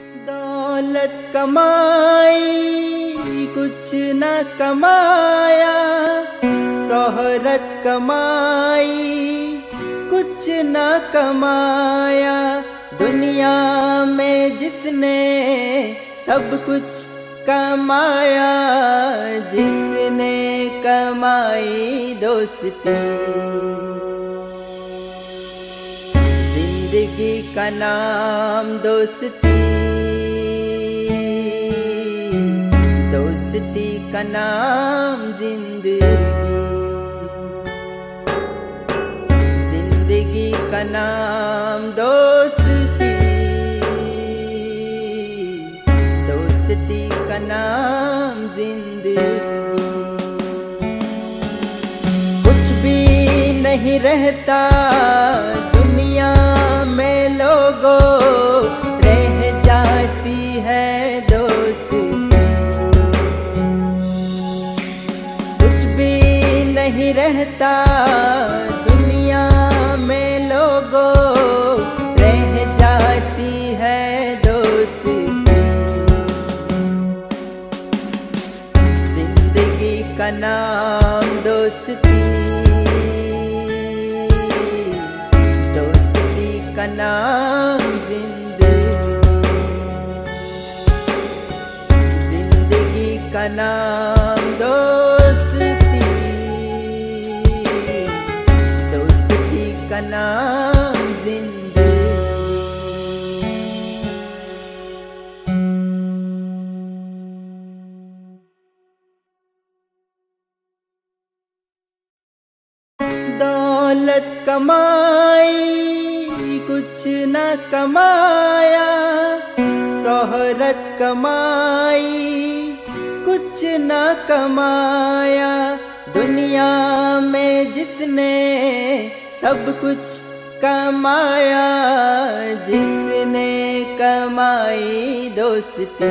दौलत कमाई, कुछ न कमाया। शोहरत कमाई, कुछ न कमाया। दुनिया में जिसने सब कुछ कमाया, जिसने कमाई दोस्ती। ज़िंदगी का नाम दोस्ती। का नाम ज़िंदगी। ज़िंदगी का नाम दोस्ती। दोस्ती का नाम ज़िंदगी। कुछ भी नहीं रहता नहीं रहता दुनिया में लोगों, रह जाती है दोस्ती। ज़िंदगी का नाम दोस्ती। दोस्ती का नाम ज़िंदगी। ज़िंदगी का नाम दौलत कमाई कुछ न कमाया। शोहरत कमाई कुछ न कमाया। दुनिया में जिसने सब कुछ कमाया जिसने कमाई दोस्ती।